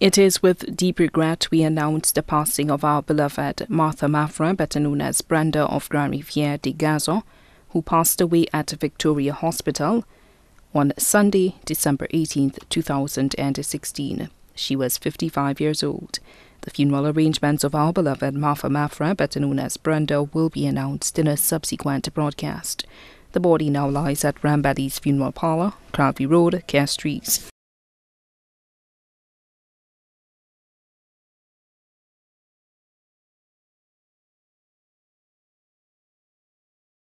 It is with deep regret we announce the passing of our beloved Martha Mathurin, better known as Brenda of Grand Riviere de Gaza, who passed away at Victoria Hospital on Sunday, December 18, 2016. She was 55 years old. The funeral arrangements of our beloved Martha Mathurin, better known as Brenda, will be announced in a subsequent broadcast. The body now lies at Rambali's Funeral Parlour, Crowley Road, Castries.